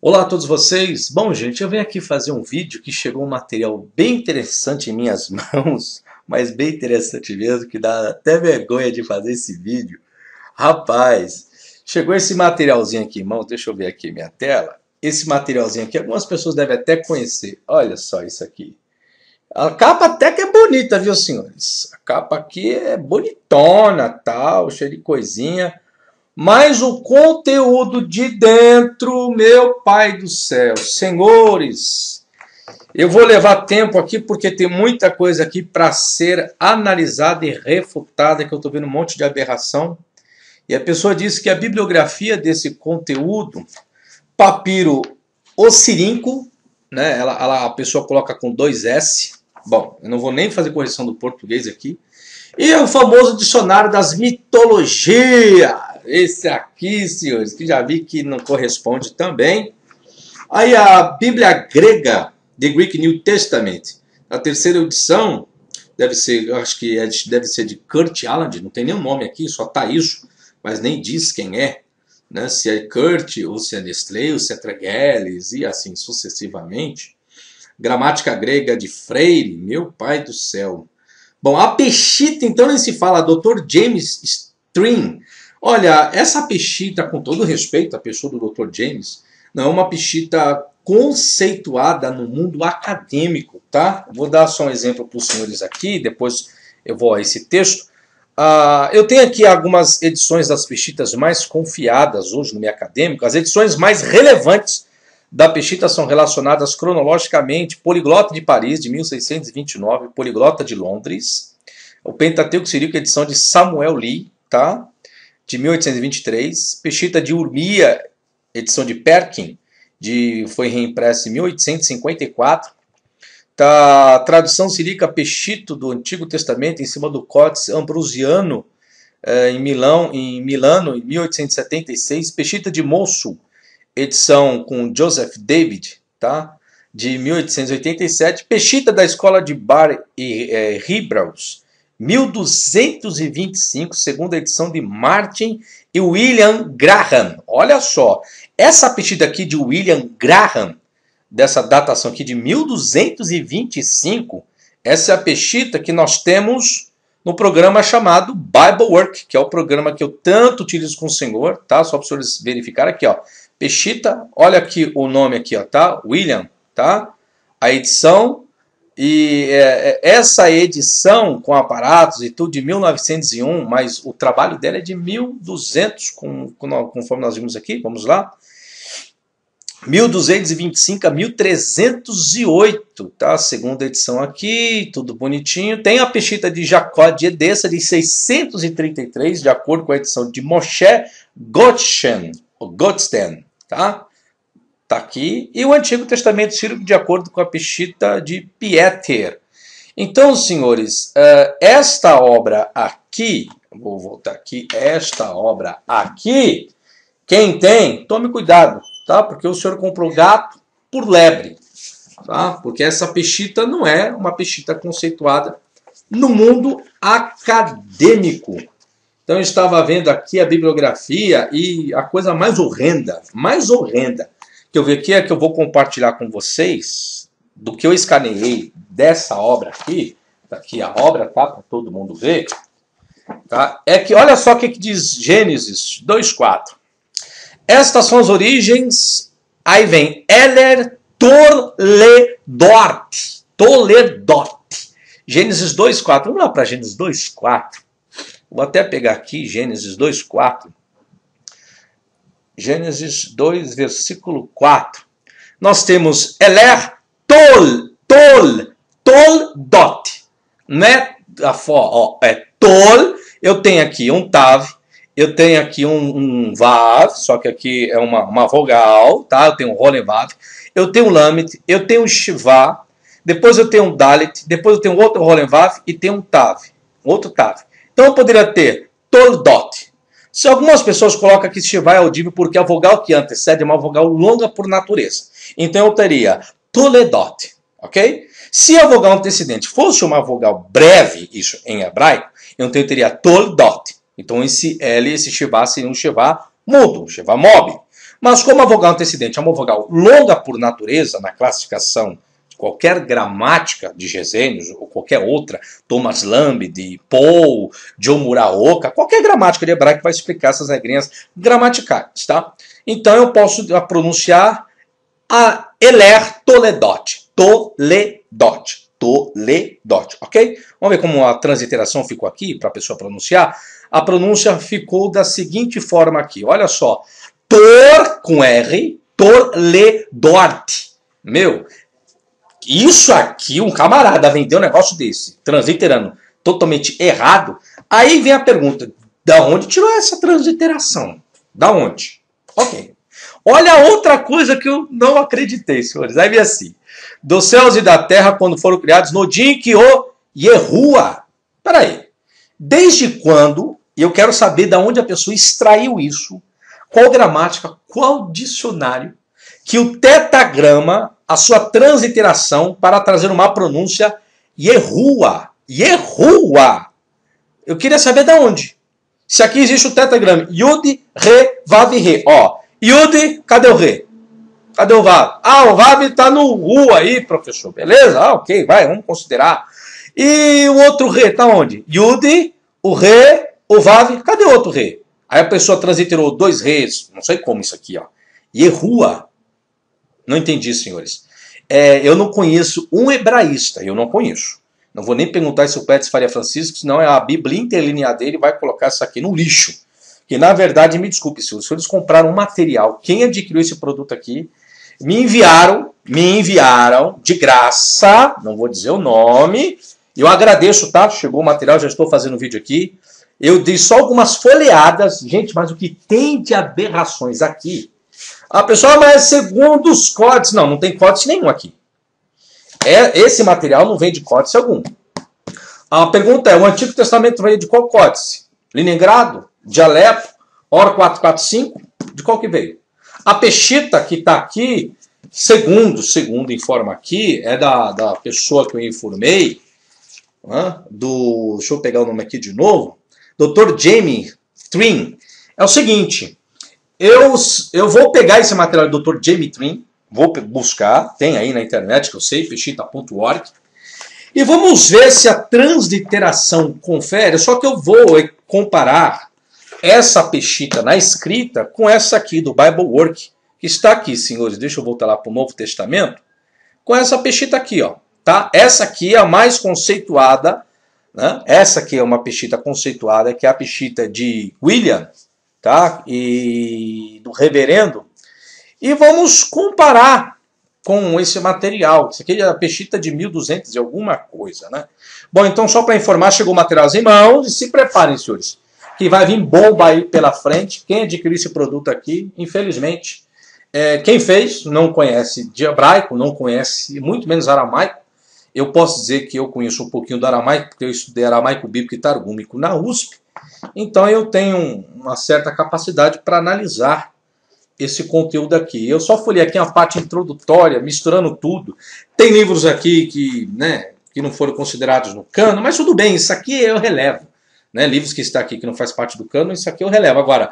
Olá a todos vocês! Bom, gente, eu venho aqui fazer um vídeo que chegou um material bem interessante em minhas mãos, mas bem interessante mesmo, que dá até vergonha de fazer esse vídeo. Rapaz, chegou esse materialzinho aqui em mãos, deixa eu ver aqui minha tela. Esse materialzinho aqui, algumas pessoas devem até conhecer. Olha só isso aqui. A capa até que é bonita, viu, senhores? A capa aqui é bonitona, tal, cheia de coisinha. Mas o conteúdo de dentro, meu Pai do céu, senhores, eu vou levar tempo aqui porque tem muita coisa aqui para ser analisada e refutada, que eu estou vendo um monte de aberração. E a pessoa disse que a bibliografia desse conteúdo, papiro ossirinco, né, ela, ela, a pessoa coloca com dois S, bom, eu não vou nem fazer correção do português aqui, e é o famoso dicionário das mitologias, esse aqui, senhores, que já vi que não corresponde também. Aí a Bíblia grega, The Greek New Testament, a terceira edição, deve ser, acho que é, deve ser de Kurt Aland, não tem nenhum nome aqui, só tá isso, mas nem diz quem é. Né? Se é Kurt, ou se é Nestlé, ou se é Tregeles, e assim sucessivamente. Gramática grega de Freire, meu pai do céu. Bom, a Peshita, então, nem se fala, Dr. James String, Olha, essa pechita, com todo respeito à pessoa do Dr. James, não é uma pechita conceituada no mundo acadêmico, tá? Vou dar só um exemplo para os senhores aqui, depois eu vou a esse texto. Uh, eu tenho aqui algumas edições das pechitas mais confiadas hoje no meio acadêmico. As edições mais relevantes da pechita são relacionadas cronologicamente Poliglota de Paris, de 1629, Poliglota de Londres, o Pentateuco Siríaco, edição de Samuel Lee, tá? De 1823, Peshita de Urmia, edição de Perkin, de, foi reimpressa em 1854. Tá, tradução siríaca Peshito do Antigo Testamento em cima do Códice Ambrosiano eh, em Milão, em Milano, em 1876. Peshita de Mosul, edição com Joseph David, tá? de 1887. Peshita da Escola de Bar e eh, 1225, segunda edição de Martin e William Graham. Olha só, essa petida aqui de William Graham, dessa datação aqui de 1225, essa é a pechita que nós temos no programa chamado Bible Work, que é o programa que eu tanto utilizo com o Senhor, tá? Só para os senhores verificar aqui, ó. Pechita, olha aqui o nome aqui, ó, tá? William, tá? A edição e é, é, essa edição com aparatos e tudo de 1901, mas o trabalho dela é de 1200, com, conforme nós vimos aqui, vamos lá. 1225 a 1308, tá? Segunda edição aqui, tudo bonitinho. Tem a pechita de Jacó de Edessa de 633, de acordo com a edição de Moshe Gottschen, Gottsten, tá? Está aqui. E o Antigo Testamento sírio de acordo com a Peshita de Pieter. Então, senhores, eh, esta obra aqui, vou voltar aqui, esta obra aqui, quem tem, tome cuidado, tá? Porque o senhor comprou gato por lebre, tá? Porque essa pechita não é uma pechita conceituada no mundo acadêmico. Então eu estava vendo aqui a bibliografia e a coisa mais horrenda, mais horrenda que eu vi aqui é que eu vou compartilhar com vocês do que eu escaneei dessa obra aqui, tá aqui a obra, tá? Para todo mundo ver. Tá? É que olha só o que, que diz Gênesis 2,4. Estas são as origens. Aí vem Eler Toledort. Toledort. Gênesis 2,4. Vamos lá para Gênesis 2,4. Vou até pegar aqui Gênesis 2,4. Gênesis 2, versículo 4. Nós temos Eler Tol, Tol, Tol Dot. Não é, a, ó, é Tol, eu tenho aqui um Tav, eu tenho aqui um, um Vav, só que aqui é uma, uma vogal, tá? Eu tenho um Rolevav, eu tenho um Lamet, eu tenho um Shiva, depois eu tenho um Dalit, depois eu tenho outro Rolevav e tenho um Tav, outro Tav. Então eu poderia ter Toldot, se algumas pessoas colocam que Shiva é audível porque a vogal que antecede é uma vogal longa por natureza. Então eu teria Toledot, ok? Se a vogal antecedente fosse uma vogal breve, isso em hebraico, então eu teria Toldot. Então esse L, esse Shiva seria um Shiva mudo, um Shiva móvel. Mas como a vogal antecedente é uma vogal longa por natureza na classificação qualquer gramática de gesênios ou qualquer outra, Thomas Lamb, Paul, John Muraoka, qualquer gramática de hebraico vai explicar essas regrinhas gramaticais, tá? Então eu posso pronunciar a Eler Toledot, Toledot, Toledot, ok? Vamos ver como a transliteração ficou aqui para a pessoa pronunciar. A pronúncia ficou da seguinte forma aqui, olha só. Tor com R, Torledort. Meu, isso aqui, um camarada vendeu um negócio desse, transliterando totalmente errado. Aí vem a pergunta: da onde tirou essa transliteração? Da onde? Ok. Olha outra coisa que eu não acreditei, senhores. Aí vem assim: dos céus e da terra, quando foram criados, no dia em que o Yehua. Peraí. Desde quando, e eu quero saber de onde a pessoa extraiu isso, qual gramática, qual dicionário, que o tetagrama, a sua transliteração para trazer uma pronúncia Yehua. Yehua. Eu queria saber de onde. Se aqui existe o tetagrama Yud, Re, Vav Re. Ó, Yud, cadê o Re? Cadê o Vav? Ah, o Vav está no U aí, professor. Beleza? Ah, ok, vai, vamos considerar. E o outro Re está onde? Yud, o Re, o Vav. Cadê o outro Re? Aí a pessoa transliterou dois reis, não sei como isso aqui, ó. Yehua. Não entendi, senhores. É, eu não conheço um hebraísta, eu não conheço. Não vou nem perguntar se o Pérez Faria Francisco, senão é a Bíblia interlinear dele vai colocar isso aqui no lixo. Que na verdade, me desculpe, se eles compraram um material, quem adquiriu esse produto aqui, me enviaram, me enviaram de graça, não vou dizer o nome, eu agradeço, tá? Chegou o material, já estou fazendo o vídeo aqui. Eu dei só algumas folheadas. Gente, mas o que tem de aberrações aqui? A pessoa, mas segundo os códices. Não, não tem códice nenhum aqui. É, esse material não vem de códice algum. A pergunta é: o Antigo Testamento veio de qual códice? Leningrado? De Alepo? Hora 445? De qual que veio? A pechita que está aqui, segundo, segundo informa aqui, é da, da pessoa que eu informei, do, deixa eu pegar o nome aqui de novo, Dr. Jamie Trin, é o seguinte, eu, eu vou pegar esse material do Dr. Jamie Trin, vou buscar, tem aí na internet que eu sei, pechita.org, e vamos ver se a transliteração confere, só que eu vou comparar essa pechita na escrita com essa aqui do Bible Work, que está aqui, senhores, deixa eu voltar lá para o Novo Testamento, com essa pechita aqui, ó, tá? Essa aqui é a mais conceituada né? Essa aqui é uma pechita conceituada, que é a pechita de William tá? e do reverendo. E vamos comparar com esse material. Isso aqui é a pechita de 1200 e alguma coisa. Né? Bom, então só para informar, chegou o material em mãos e se preparem, senhores. Que vai vir bomba aí pela frente. Quem adquiriu esse produto aqui, infelizmente, é, quem fez não conhece de hebraico, não conhece muito menos aramaico. Eu posso dizer que eu conheço um pouquinho do aramaico, porque eu estudei aramaico bíblico e targúmico na USP. Então eu tenho uma certa capacidade para analisar esse conteúdo aqui. Eu só folhei aqui uma parte introdutória, misturando tudo. Tem livros aqui que, né, que não foram considerados no cano, mas tudo bem, isso aqui eu relevo. Né, livros que está aqui que não faz parte do cano, isso aqui eu relevo. Agora,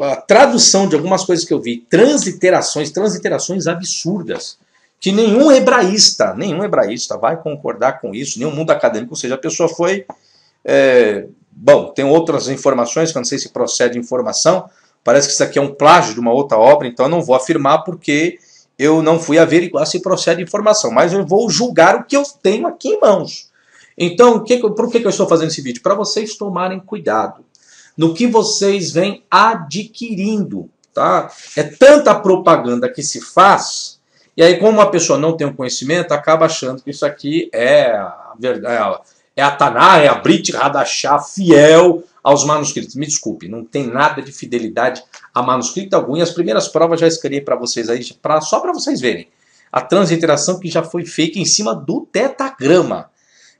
a tradução de algumas coisas que eu vi, transliterações, transliterações absurdas que nenhum hebraísta, nenhum hebraísta vai concordar com isso, nenhum mundo acadêmico, ou seja, a pessoa foi. É, bom, tem outras informações, que eu não sei se procede informação, parece que isso aqui é um plágio de uma outra obra, então eu não vou afirmar porque eu não fui averiguar se procede informação, mas eu vou julgar o que eu tenho aqui em mãos. Então, que, por que, que eu estou fazendo esse vídeo? Para vocês tomarem cuidado no que vocês vêm adquirindo. Tá? É tanta propaganda que se faz e aí, como uma pessoa não tem um conhecimento, acaba achando que isso aqui é a verdade, é a Taná, é a Brit Hadashah fiel aos manuscritos. Me desculpe, não tem nada de fidelidade a manuscrito algum. E as primeiras provas já escrevi para vocês aí, pra, só para vocês verem. A transliteração que já foi feita em cima do tetagrama.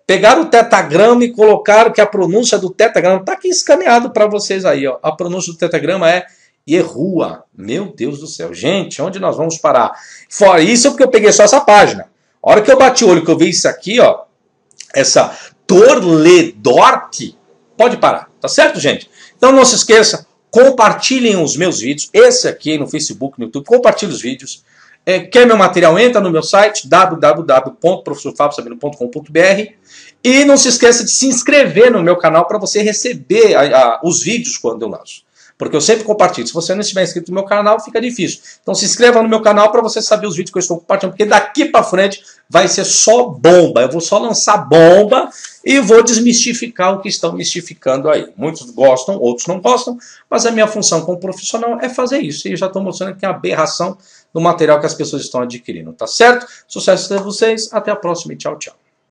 Pegaram o tetagrama e colocaram que a pronúncia do tetagrama está aqui escaneado para vocês aí. Ó. A pronúncia do tetagrama é Yerrua. Meu Deus do céu. Gente, onde nós vamos parar? Fora isso, é porque eu peguei só essa página. A hora que eu bati o olho, que eu vi isso aqui, ó, essa Torledorte, pode parar, tá certo, gente? Então não se esqueça, compartilhem os meus vídeos, esse aqui no Facebook, no YouTube, compartilhe os vídeos. É, quer meu material? Entra no meu site www.professorfabiosabino.com.br e não se esqueça de se inscrever no meu canal para você receber a, a, os vídeos quando eu lanço. Porque eu sempre compartilho. Se você não estiver inscrito no meu canal, fica difícil. Então se inscreva no meu canal para você saber os vídeos que eu estou compartilhando. Porque daqui para frente vai ser só bomba. Eu vou só lançar bomba e vou desmistificar o que estão mistificando aí. Muitos gostam, outros não gostam. Mas a minha função como profissional é fazer isso. E já estou mostrando que tem aberração do material que as pessoas estão adquirindo. Tá certo? Sucesso para vocês. Até a próxima e tchau, tchau.